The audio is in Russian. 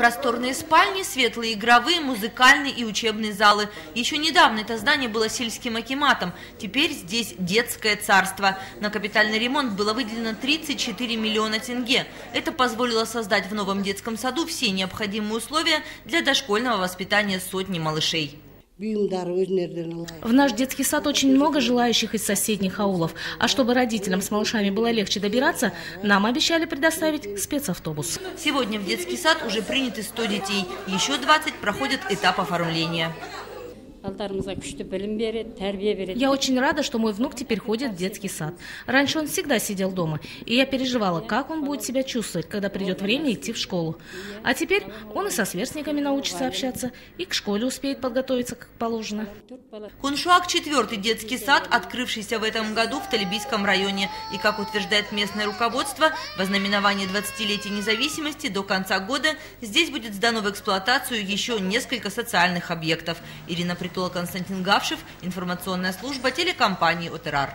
Просторные спальни, светлые игровые, музыкальные и учебные залы. Еще недавно это здание было сельским акиматом, теперь здесь детское царство. На капитальный ремонт было выделено 34 миллиона тенге. Это позволило создать в новом детском саду все необходимые условия для дошкольного воспитания сотни малышей. В наш детский сад очень много желающих из соседних аулов. А чтобы родителям с малышами было легче добираться, нам обещали предоставить спецавтобус. Сегодня в детский сад уже приняты 100 детей. Еще 20 проходят этап оформления. Я очень рада, что мой внук теперь ходит в детский сад. Раньше он всегда сидел дома, и я переживала, как он будет себя чувствовать, когда придет время идти в школу. А теперь он и со сверстниками научится общаться, и к школе успеет подготовиться как положено. Куншуак – четвертый детский сад, открывшийся в этом году в Талибийском районе. И, как утверждает местное руководство, во знаменование 20-летия независимости до конца года здесь будет сдано в эксплуатацию еще несколько социальных объектов. Ирина Притула Константин Гавшев, информационная служба телекомпании «Отерар».